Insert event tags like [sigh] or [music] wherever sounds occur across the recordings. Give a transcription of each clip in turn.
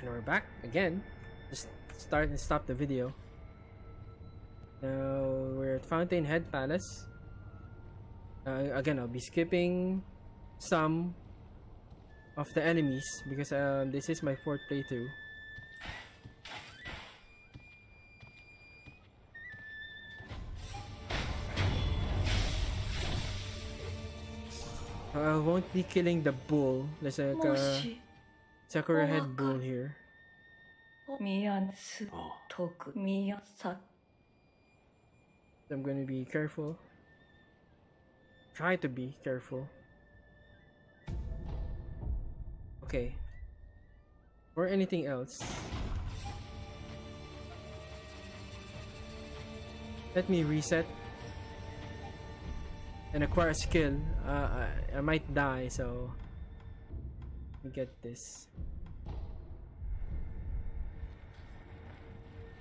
And we're back again. Just start and stop the video. Now we're at Fountainhead Palace. Uh, again, I'll be skipping some of the enemies because um, this is my fourth playthrough. I won't be killing the bull. There's like a し Sakura had bone here. Oh. I'm gonna be careful. Try to be careful. Okay. Or anything else. Let me reset and acquire a skill. Uh, I, I might die, so me get this.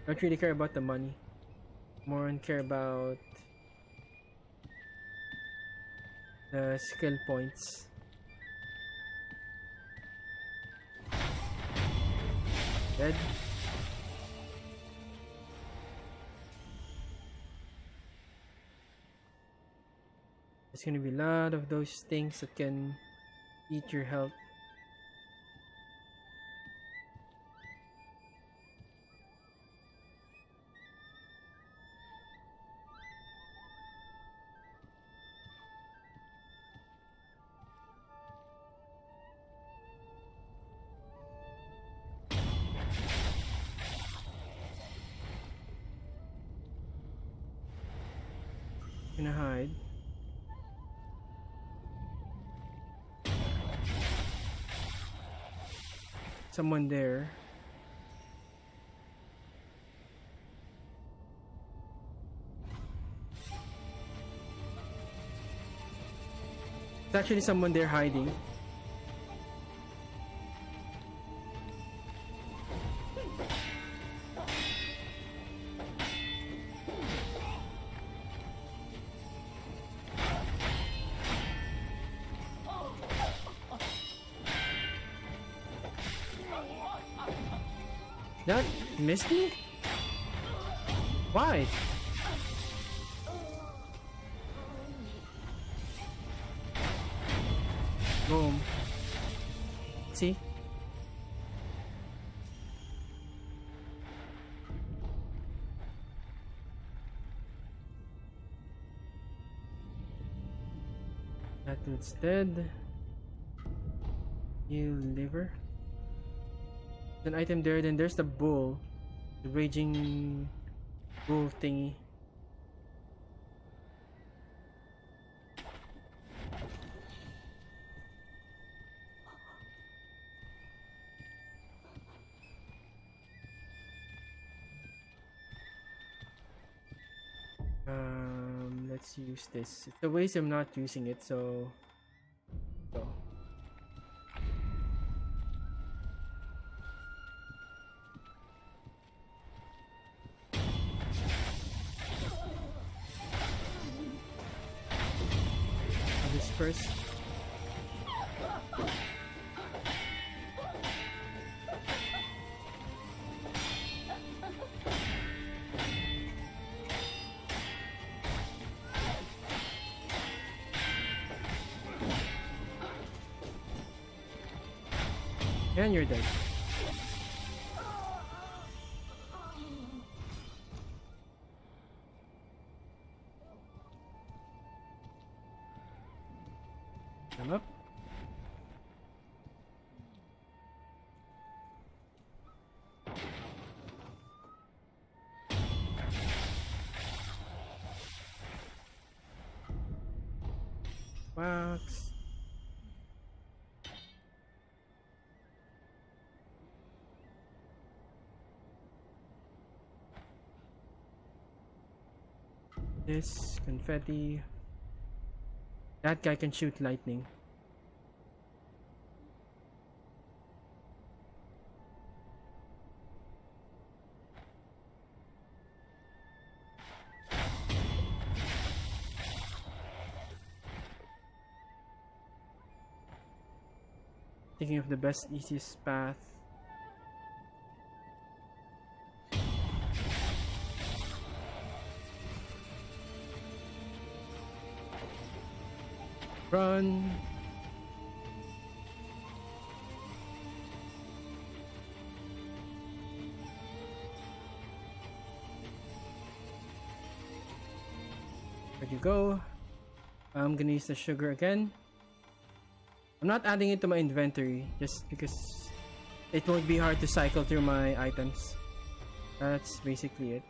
Don't really care about the money. More and care about the skill points. Dead. There's gonna be a lot of those things that can eat your health. Someone there. There's actually someone there hiding. Missed me? Why? Boom. See? That dead. You liver. An item there, then there's the bull. The raging bull thingy. Um, let's use this. It's the ways I'm not using it, so. Come up. This confetti. That guy can shoot lightning. Thinking of the best, easiest path. Run. Where'd you go? I'm gonna use the sugar again. I'm not adding it to my inventory just because it won't be hard to cycle through my items. That's basically it.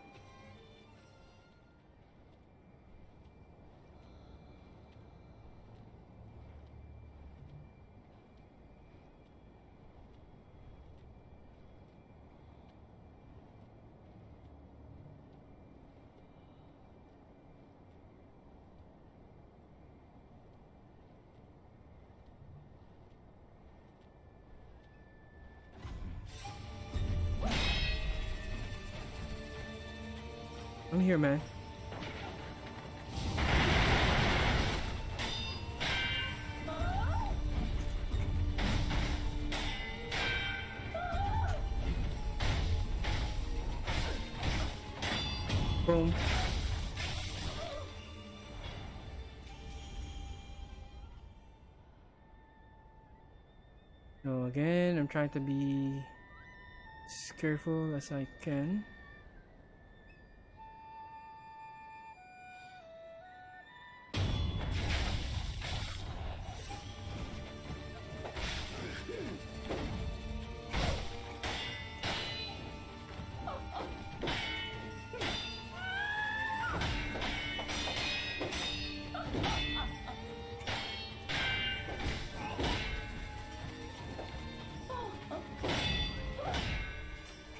I'm here, man. Boom. So again, I'm trying to be as careful as I can.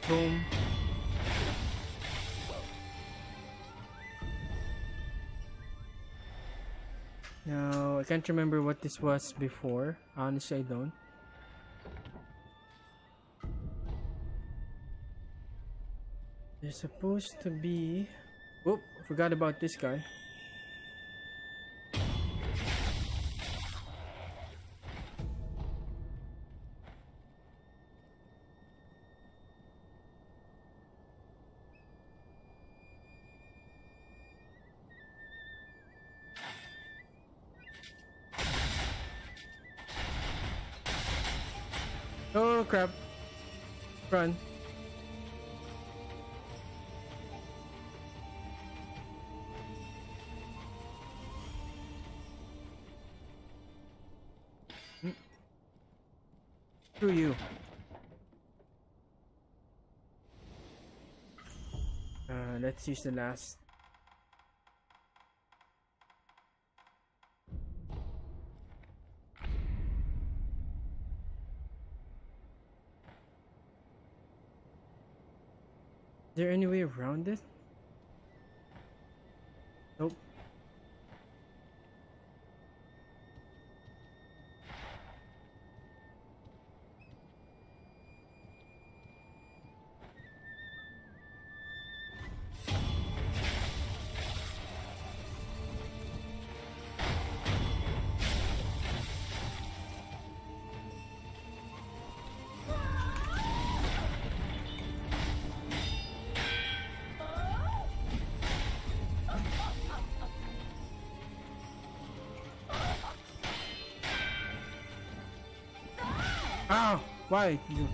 Boom. Now, I can't remember what this was before. Honestly, I don't. There's supposed to be... Oh, forgot about this guy. You. Uh, let's use the last. Is there any way around it? Nope. Why? You...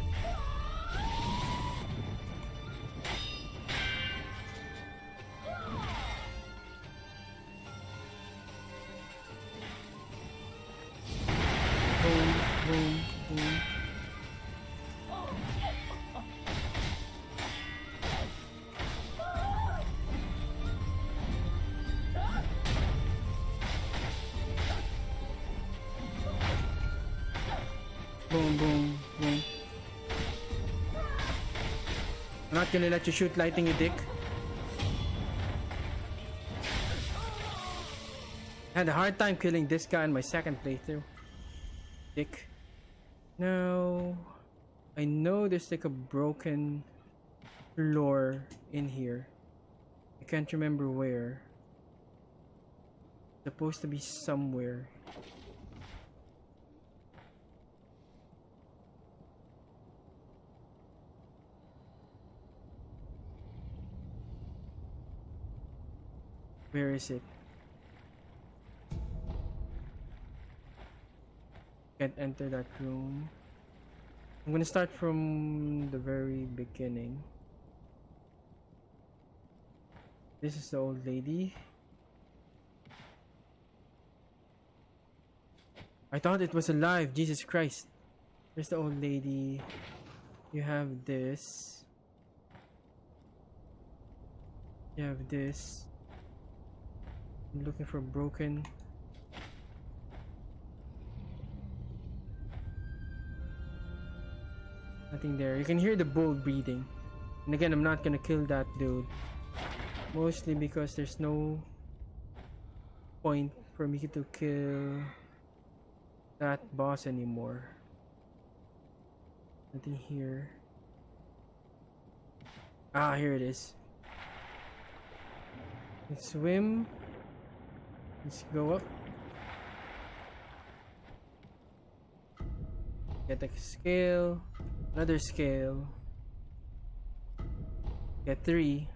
not gonna let you shoot lighting, you dick. Had a hard time killing this guy in my second playthrough. Dick. Now, I know there's like a broken floor in here. I can't remember where. Supposed to be somewhere. Where is it? can't enter that room. I'm gonna start from the very beginning. This is the old lady. I thought it was alive, Jesus Christ. There's the old lady. You have this. You have this. I'm looking for broken. Nothing there. You can hear the bull breathing. And again, I'm not gonna kill that dude. Mostly because there's no point for me to kill that boss anymore. Nothing here. Ah, here it is. Let's swim. Let's go up. Get a scale. Another scale. Get three.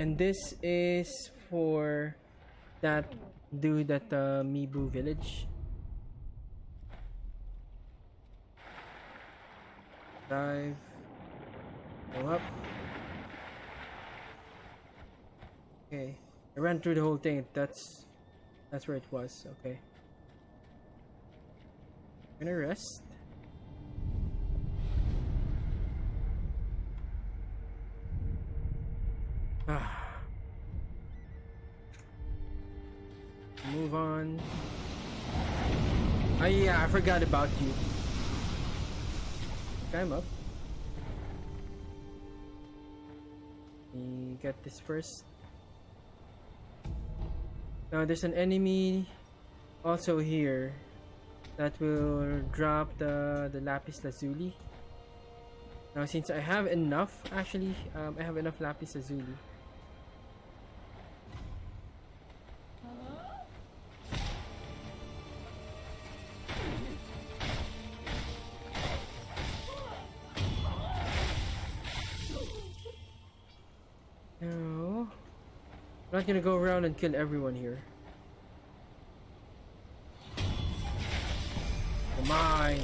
And this is for that dude at the Mibu village. Dive. Go up. Okay. I ran through the whole thing. That's that's where it was. Okay. I'm gonna rest. Ah. Move on. Oh yeah, I forgot about you. Climb up. We get this first. Now there's an enemy also here that will drop the, the lapis lazuli. Now since I have enough, actually, um, I have enough lapis lazuli. Not gonna go around and kill everyone here. Come on.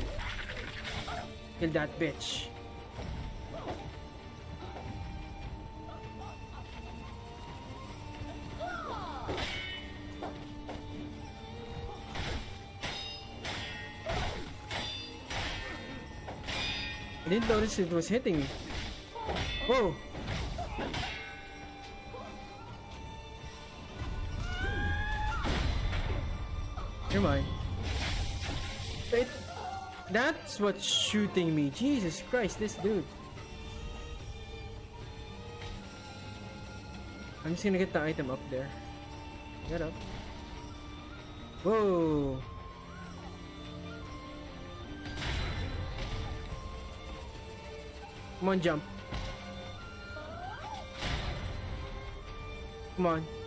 Kill that bitch. I didn't notice it was hitting me. Whoa! Never mind. Wait, that's what's shooting me. Jesus Christ, this dude. I'm just gonna get the item up there. Get up. Whoa! Come on, jump. Come on.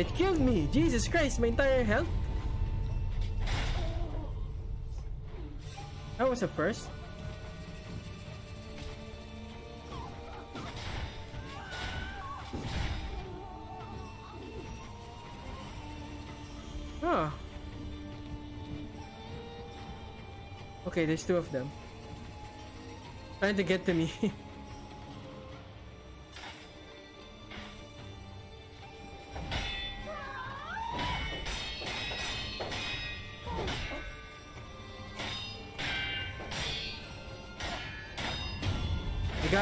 It killed me! Jesus Christ, my entire health? That was a first. Huh. Okay, there's two of them. Trying to get to me. [laughs]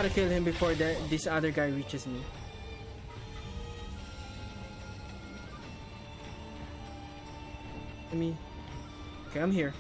gotta kill him before the, this other guy reaches me. Let me. Okay, I'm here.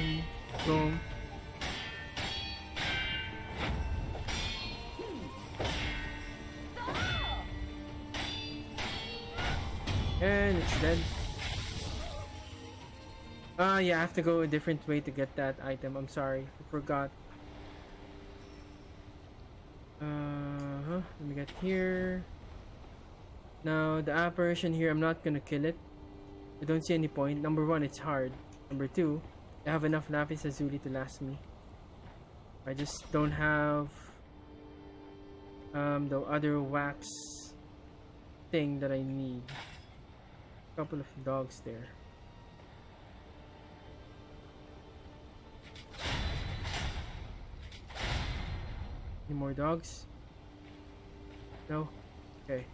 and boom. And it's dead. Ah, uh, yeah, I have to go a different way to get that item. I'm sorry, I forgot. Uh huh. Let me get here. Now the apparition here, I'm not gonna kill it. I don't see any point. Number one, it's hard. Number two, I have enough Lapis Lazuli to last me. I just don't have um, the other wax thing that I need. A couple of dogs there. Any more dogs? No? Okay.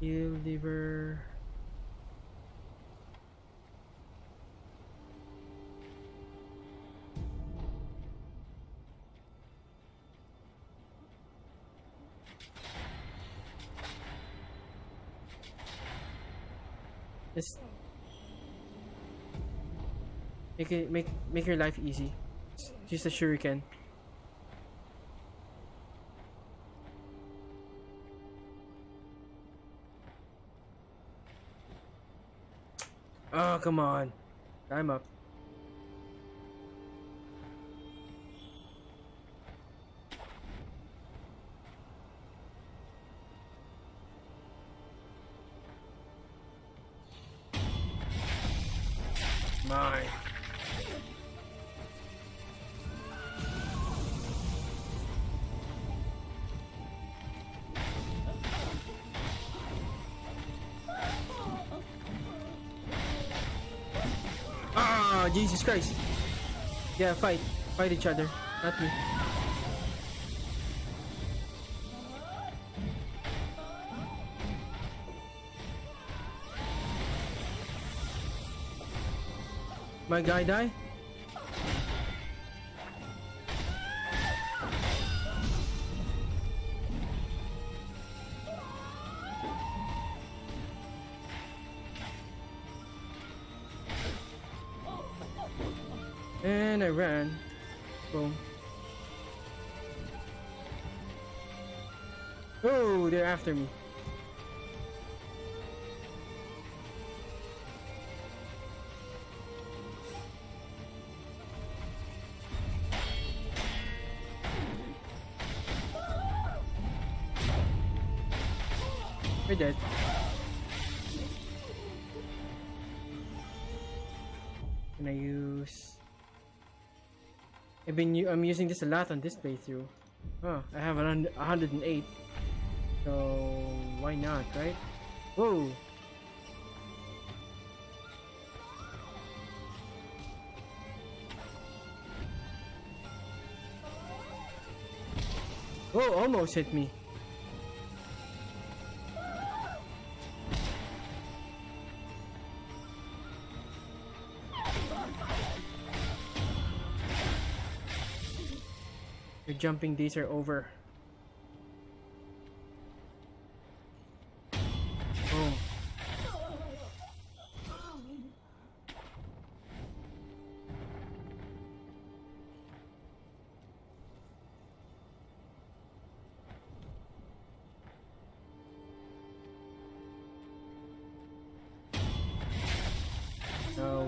Heal liver. Just make it make make your life easy. Just a shuriken. Oh come on. I'm up. Oh, Jesus Christ. Yeah, fight. Fight each other. Not me. My guy die? After me. We're dead. Can I use I've been I'm using this a lot on this playthrough. Oh, I have 108. So why not, right? Whoa! Oh, almost hit me. jumping days are over.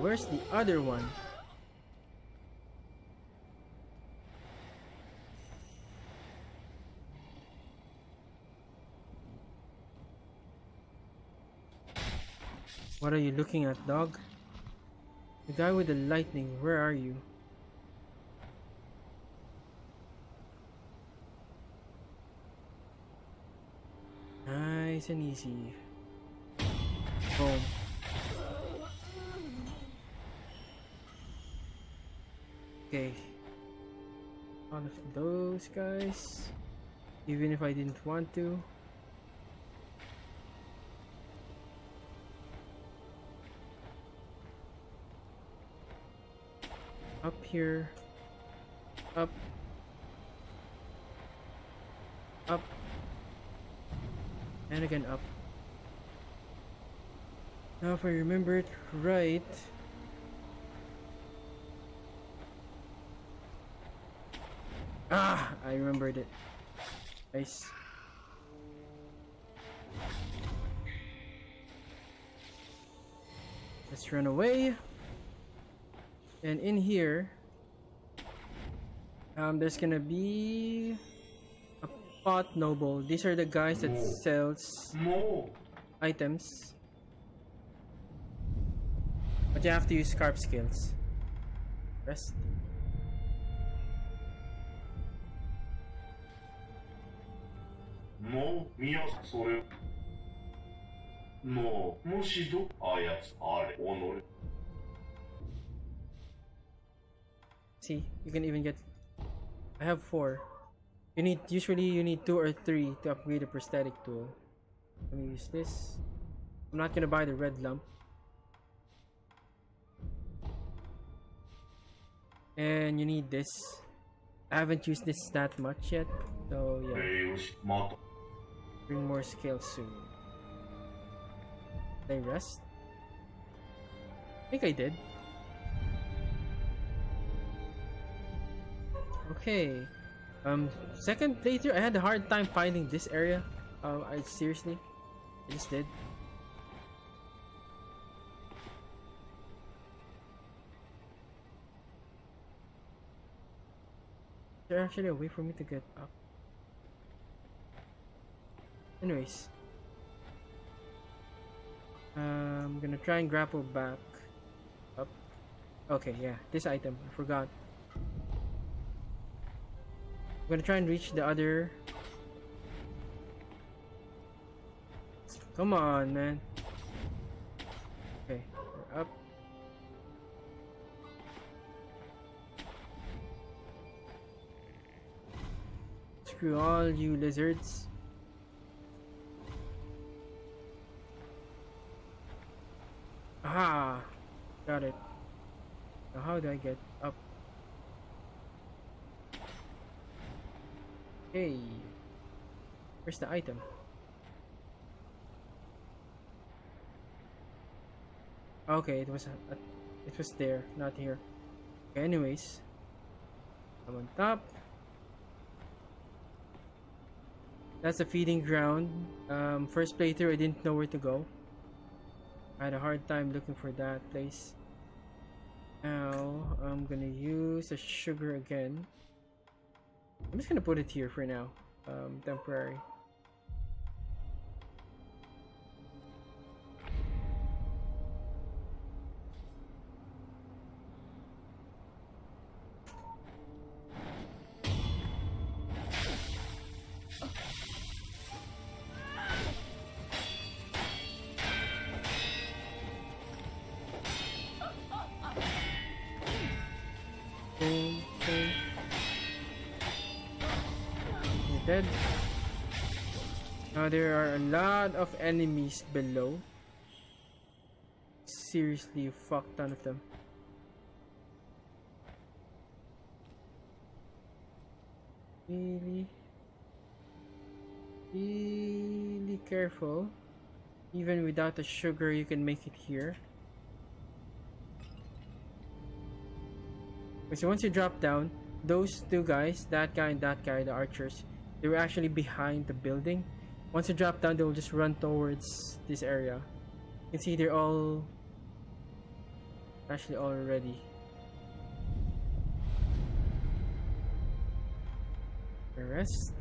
Where's the other one? What are you looking at, dog? The guy with the lightning, where are you? Nice and easy. Boom. Okay. All of those guys. Even if I didn't want to. up here up up and again up now if I remember it right ah I remembered it nice Let's run away. And in here, um, there's gonna be a pot noble. These are the guys that sells items. But you have to use scarp skills. Rest. もう、宮それ。もう、もしど、あやつ、あれ、おのれ。 See, you can even get. I have four. You need usually you need two or three to upgrade a prosthetic tool. Let me use this. I'm not gonna buy the red lump. And you need this. I haven't used this that much yet, so yeah. Bring more scales soon. Did I rest? I think I did. Okay. Um, second playthrough, I had a hard time finding this area. Um, I seriously, I just did. Is there actually a way for me to get up? Anyways. Uh, I'm gonna try and grapple back up. Okay, yeah, this item. I forgot. I'm gonna try and reach the other. Come on, man. Okay, we're up. Screw all you lizards. Get up? Hey. Where's the item? Okay, it was a, it was there, not here. Okay, anyways. I'm on top. That's a feeding ground. Um, first playthrough, I didn't know where to go. I had a hard time looking for that place. Now, I'm gonna use the sugar again. I'm just gonna put it here for now. Um, temporary. Dead. Now there are a lot of enemies below. Seriously, fuck ton of them. Really, really careful. Even without the sugar, you can make it here. So once you drop down, those two guys, that guy and that guy, the archers, they were actually behind the building. Once you drop down, they will just run towards this area. You can see they're all actually all ready. The rest.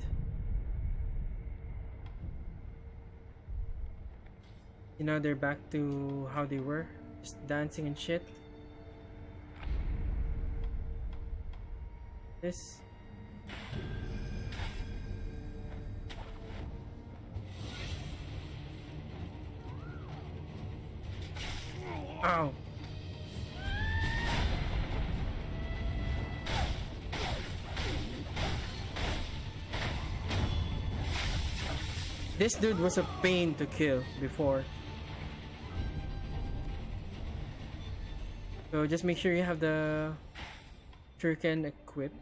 You know, they're back to how they were, just dancing and shit. This. Ow. This dude was a pain to kill before. So just make sure you have the shuriken equipped.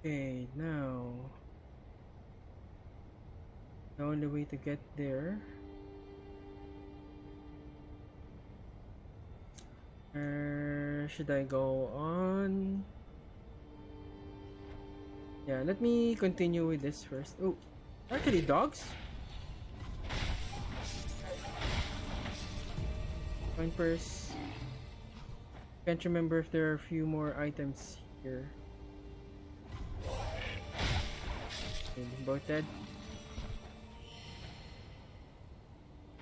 Okay, now the only way to get there uh, should I go on? Yeah, let me continue with this first. Oh, actually dogs? Coin purse. Can't remember if there are a few more items here. Okay, dead.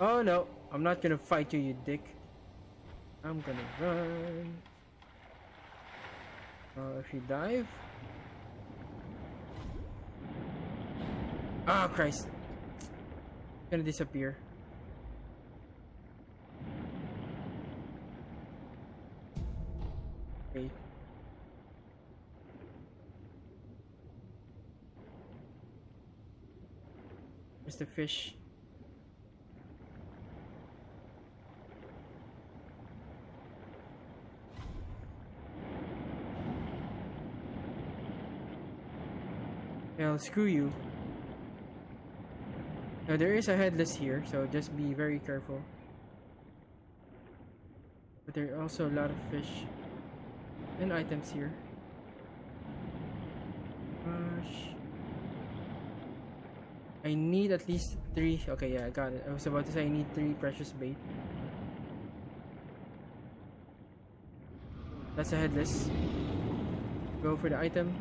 Oh no, I'm not gonna fight you, you dick. I'm gonna run. Uh, if you dive. Ah, Christ. Gonna disappear. Okay. The fish? Well, screw you. Now there is a headless here, so just be very careful. But there are also a lot of fish and items here. Gosh. I need at least three. Okay, yeah, I got it. I was about to say I need three precious bait. That's a headless. Go for the item.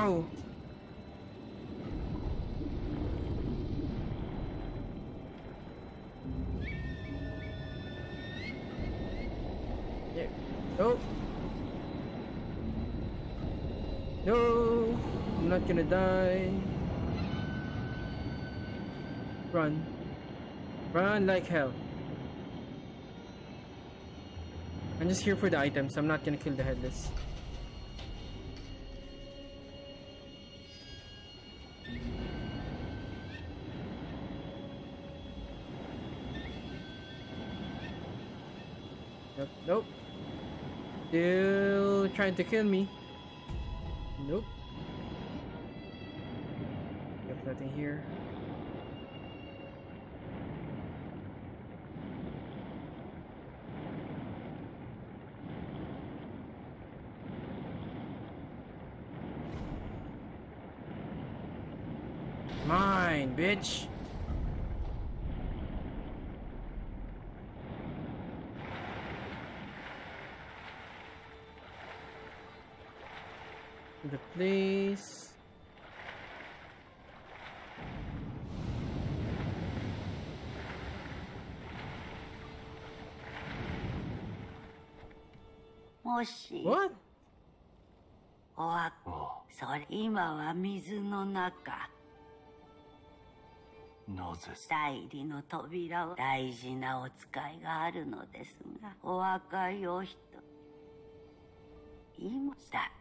Ow! Yeah. Oh! No! I'm not gonna die. Run. Run like hell. I'm just here for the items. I'm not gonna kill the headless. Still trying to kill me. Nope. Got nothing here. What? おわそれ今は水の中なぜ代理の扉は大事なお使いがあるのですがお若いお人今だ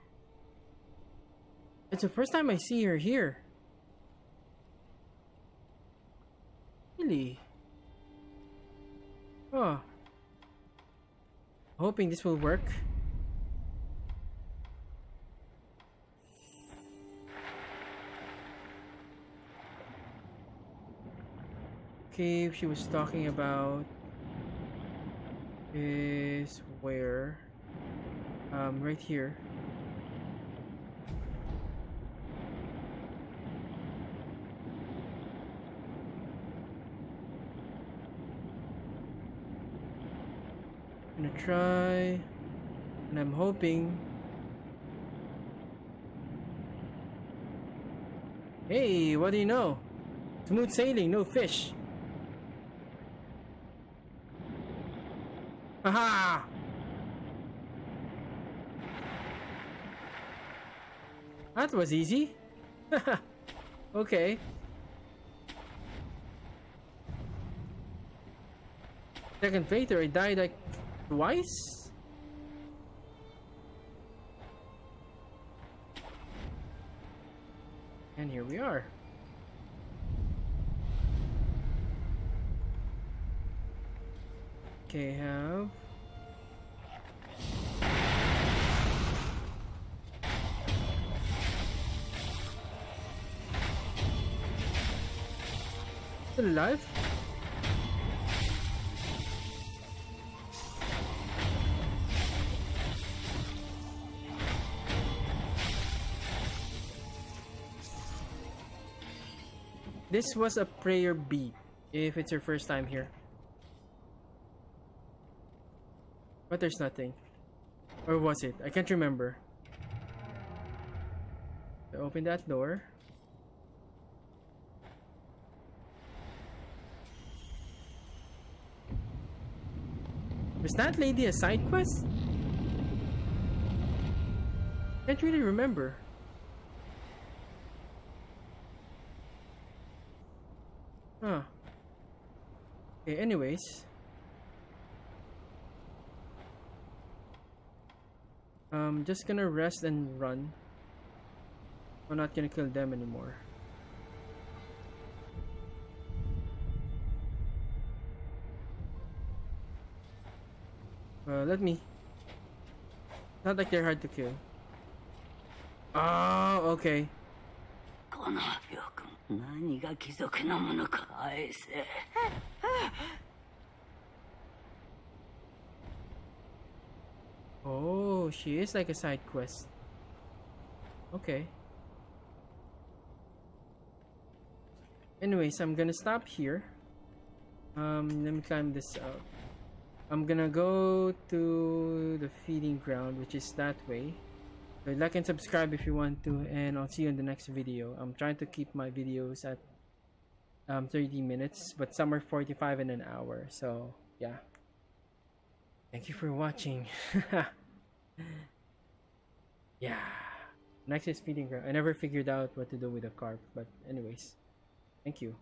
It's the first time I see her here. Really? Oh. Hoping this will work. Cave she was talking about is where? Um, right here. gonna try and I'm hoping Hey, what do you know? Smooth sailing, no fish. Haha! That was easy. [laughs] okay. Second playthrough, I died like twice? And here we are. Okay, have Still alive? this was a prayer bead if it's your first time here. But there's nothing. Or was it? I can't remember. Open that door. Was that lady a side quest? Can't really remember. Huh. Okay, anyways. Um, just gonna rest and run. I'm not gonna kill them anymore. Uh, let me. Not like they're hard to kill. Oh, okay. この病君何が貴族のものか愛せ Oh, she is like a side quest. Okay. Anyways, I'm gonna stop here. Um, let me climb this up. I'm gonna go to the feeding ground, which is that way. So like and subscribe if you want to, and I'll see you in the next video. I'm trying to keep my videos at um, 30 minutes, but some are 45 and an hour. So yeah. Thank you for watching. [laughs] [sighs] yeah. Next is feeding ground. I never figured out what to do with the carp, but anyways. Thank you.